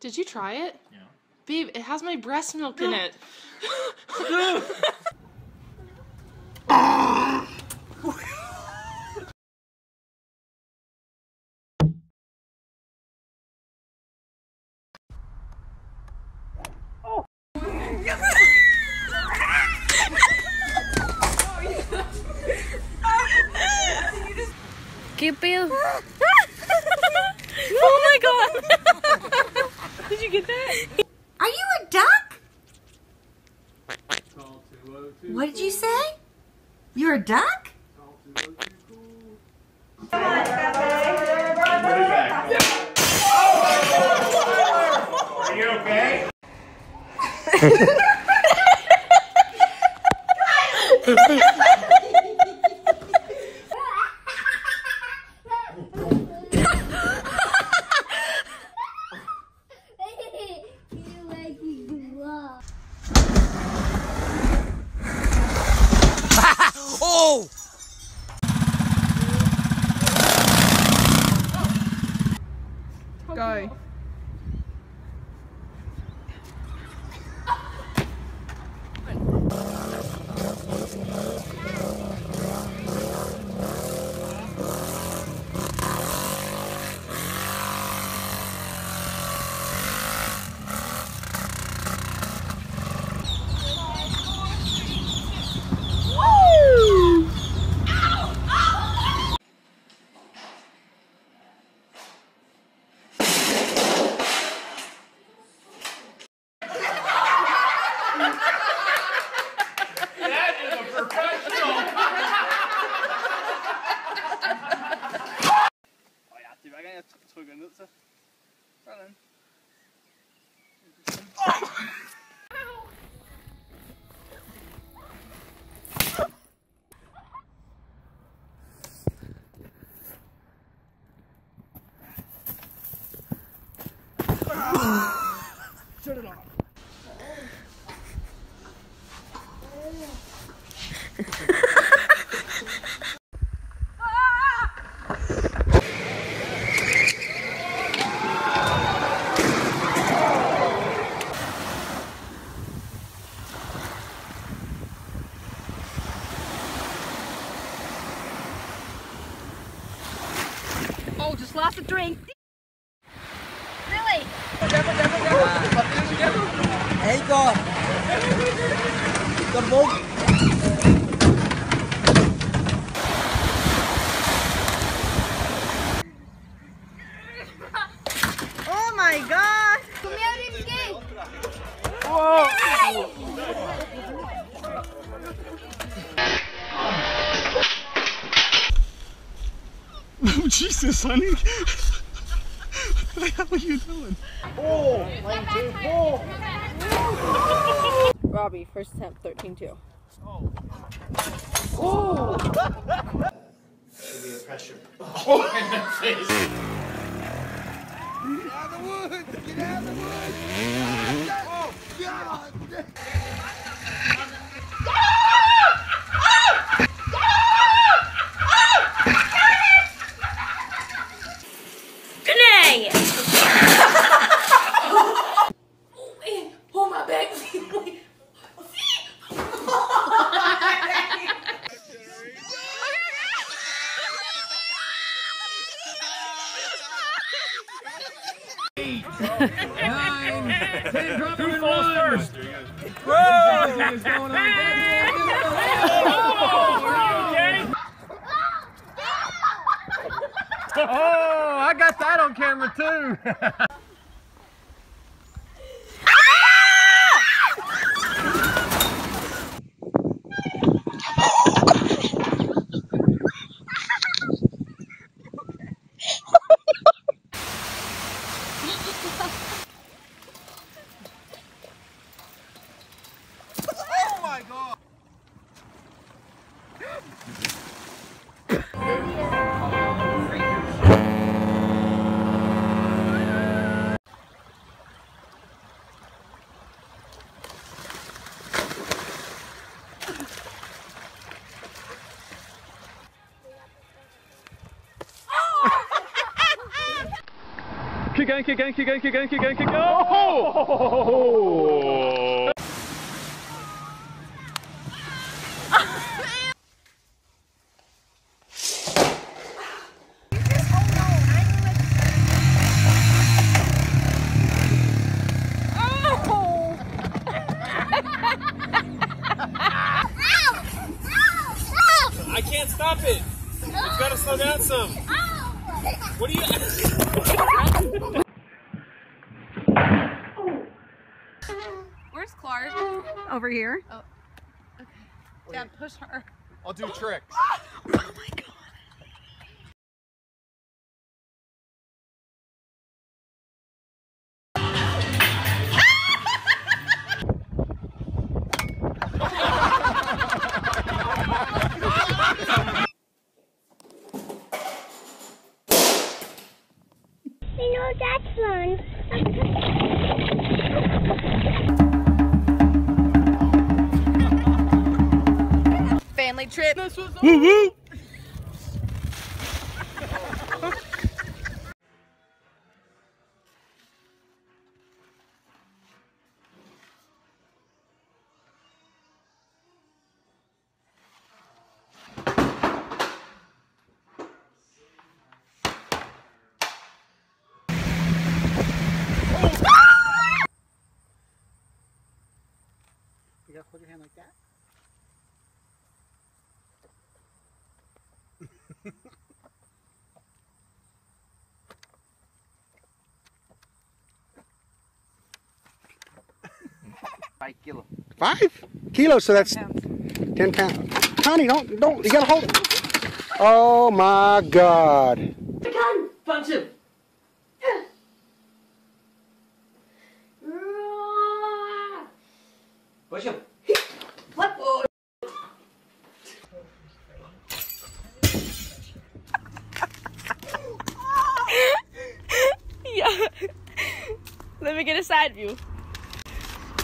Did you try it? Yeah. Babe, it has my breast milk in it. Cute Bill. oh my god! Did you get that? Are you a duck? What did you say? You're a duck? Are you okay? Go. Con Con bụng Oh my god! Oh, Jesus, honey. what the hell are you doing? Robbie, first attempt, 13 2. Pressure. Oh, in the face. G'day! Oh my back. Who falls first? Oh, I got that camera too. keep going, keep going, keep going, keep going, keep going, keep going. Oh! I can't stop it. It's gotta slow down some. What are you? Where's Clark? Over here. Oh, yeah, push her. I'll do tricks. Oh you Family trip. Woo woo! You gotta hold your hand like that. Five kilo. Five kilos, so that's ten pounds. Connie, don't, don't, you gotta hold it. Oh my God. Punch him. Push him. Yeah. Let me get a side view.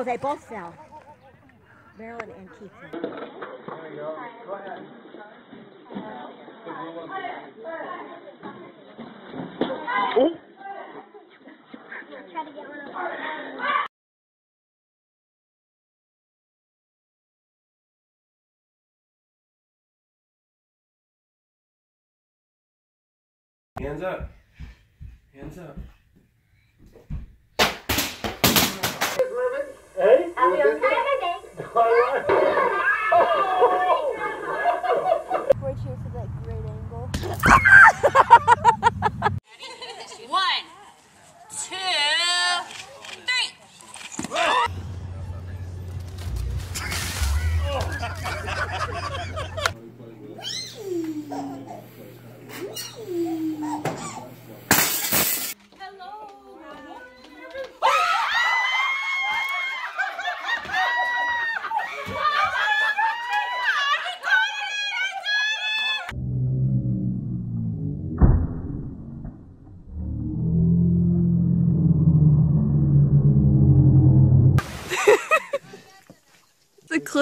Oh, they both fell. Marilyn and Keith. fell. Try to get one of them. Hands up. Hands up. Right. Here for that great angle.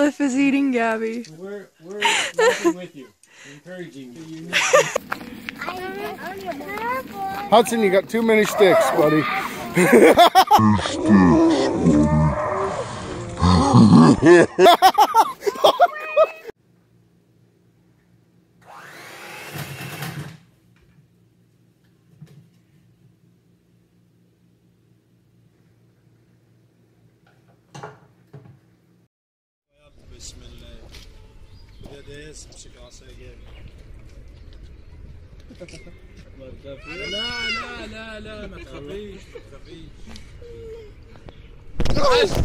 Cliff is eating Gabby. We're, we're working with you, encouraging you. Hudson, you got too many sticks, buddy. sticks, buddy. داس مشي العصايه لا لا لا لا ما تخافيش ما تخافيش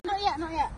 نويا نويا